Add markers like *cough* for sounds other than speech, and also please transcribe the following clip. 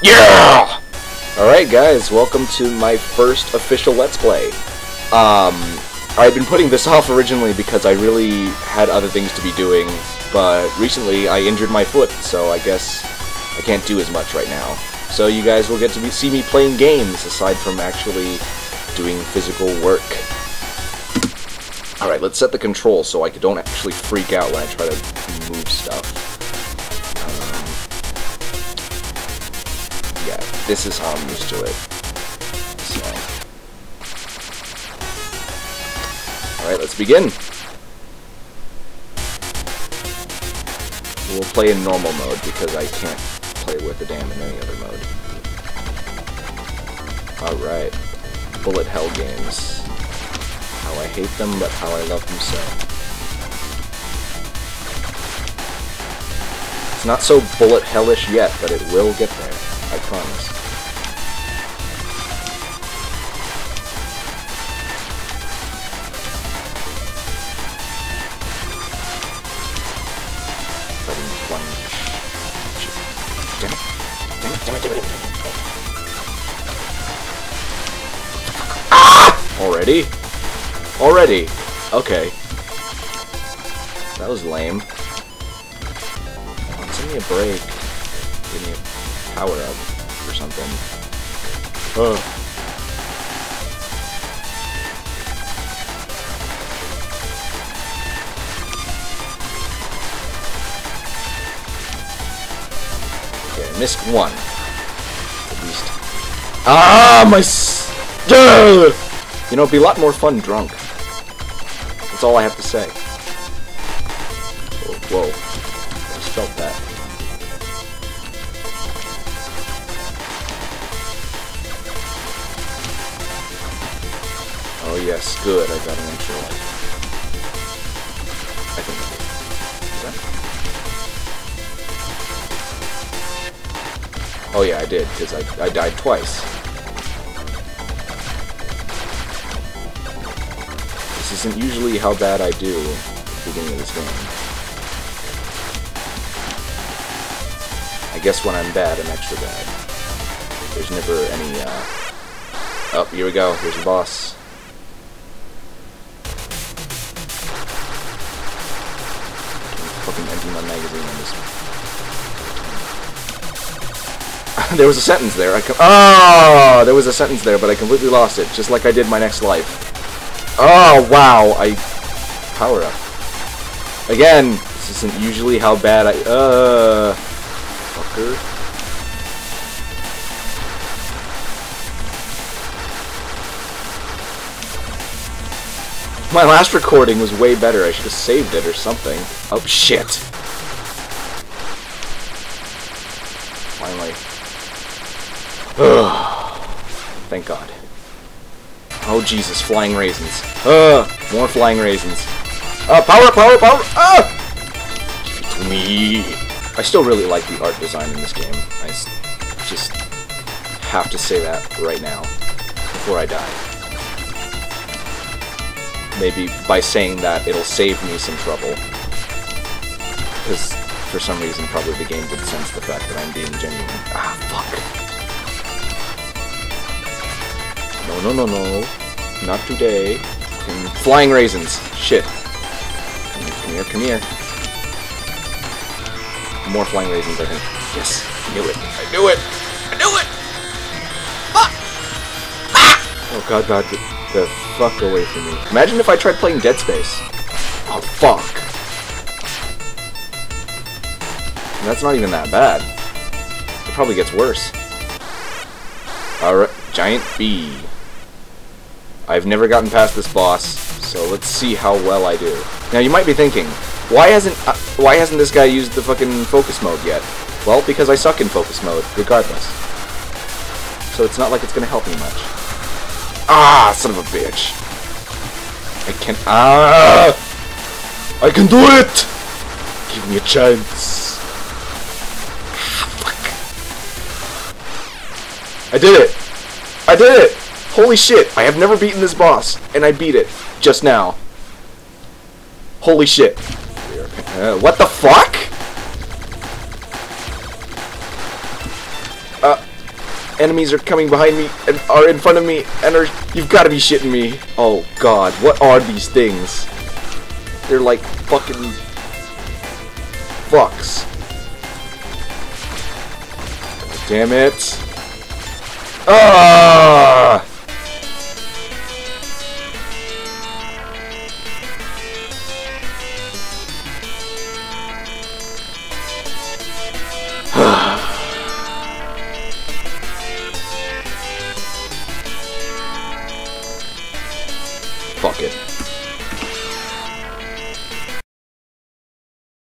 Yeah! Alright guys, welcome to my first official Let's Play. Um, I've been putting this *laughs* off originally because I really had other things to be doing, but recently I injured my foot, so I guess I can't do as much right now. So you guys will get to see me playing games aside from actually doing physical work. Alright, let's set the controls so I don't actually freak out when I try to move stuff. This is how I'm used to it. So. Alright, let's begin. We'll play in normal mode because I can't play with the damn in any other mode. Alright. Bullet hell games. How I hate them, but how I love them so. It's not so bullet hellish yet, but it will get there. I promise. Ah! Already? Already? Okay. That was lame. On, me a break. Give me a power up or something. Oh. Missed one. At least. Ah, my s- Ugh! You know, it'd be a lot more fun drunk. That's all I have to say. Oh, whoa. I just felt that. Oh yes, good, I got an extra. Oh yeah, I did, because I, I died twice. This isn't usually how bad I do at the beginning of this game. I guess when I'm bad, I'm extra bad. There's never any, uh... Oh, here we go. Here's the boss. Fucking empty my magazine on this. *laughs* there was a sentence there. I oh, there was a sentence there, but I completely lost it, just like I did my next life. Oh, wow, I... Power up. Again, this isn't usually how bad I... Uh... Fucker. My last recording was way better. I should have saved it or something. Oh, shit. Finally. Ugh. *sighs* Thank God. Oh Jesus, flying raisins. Uh, more flying raisins. Uh, power, power, power! Ah! Give it to me. I still really like the art design in this game. I just have to say that right now, before I die. Maybe by saying that, it'll save me some trouble. Because, for some reason, probably the game would sense the fact that I'm being genuine. Ah, fuck. No, no, no, no. Not today. And flying raisins. Shit. Come here, come here, come here. More flying raisins, I think. Yes. I knew it. I knew it. I knew it! Ah! Ah! Oh god, god. Get the fuck away from me. Imagine if I tried playing Dead Space. Oh, fuck. That's not even that bad. It probably gets worse. Alright, giant bee. I've never gotten past this boss, so let's see how well I do. Now you might be thinking, why hasn't uh, why hasn't this guy used the fucking focus mode yet? Well, because I suck in focus mode, regardless. So it's not like it's gonna help me much. Ah, son of a bitch. I can ah I can do it! Give me a chance. Ah, fuck. I did it! I did it! Holy shit, I have never beaten this boss, and I beat it just now. Holy shit. Uh, what the fuck? Uh, enemies are coming behind me and are in front of me and are you've got to be shitting me. Oh god, what are these things? They're like fucking fucks. Damn it. Ah! market.